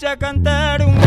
escucha cantar un